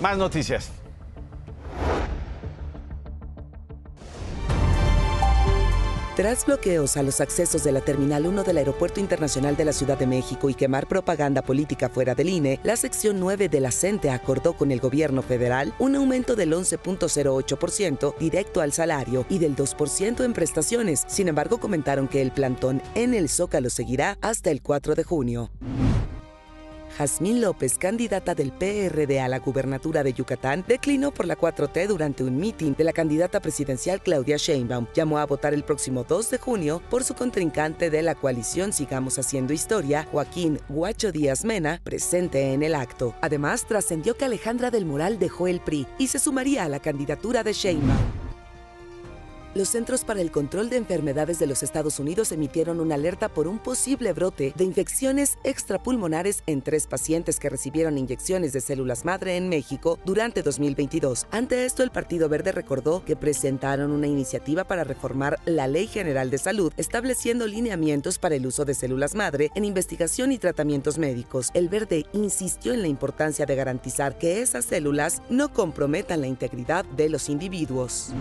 Más noticias. Tras bloqueos a los accesos de la Terminal 1 del Aeropuerto Internacional de la Ciudad de México y quemar propaganda política fuera del INE, la sección 9 de la CENTE acordó con el gobierno federal un aumento del 11.08% directo al salario y del 2% en prestaciones. Sin embargo, comentaron que el plantón en el Zócalo seguirá hasta el 4 de junio. Jazmín López, candidata del PRD a la gubernatura de Yucatán, declinó por la 4T durante un mitin de la candidata presidencial Claudia Sheinbaum. Llamó a votar el próximo 2 de junio por su contrincante de la coalición Sigamos Haciendo Historia, Joaquín Guacho Díaz Mena, presente en el acto. Además, trascendió que Alejandra del Moral dejó el PRI y se sumaría a la candidatura de Sheinbaum. Los Centros para el Control de Enfermedades de los Estados Unidos emitieron una alerta por un posible brote de infecciones extrapulmonares en tres pacientes que recibieron inyecciones de células madre en México durante 2022. Ante esto, el Partido Verde recordó que presentaron una iniciativa para reformar la Ley General de Salud, estableciendo lineamientos para el uso de células madre en investigación y tratamientos médicos. El Verde insistió en la importancia de garantizar que esas células no comprometan la integridad de los individuos.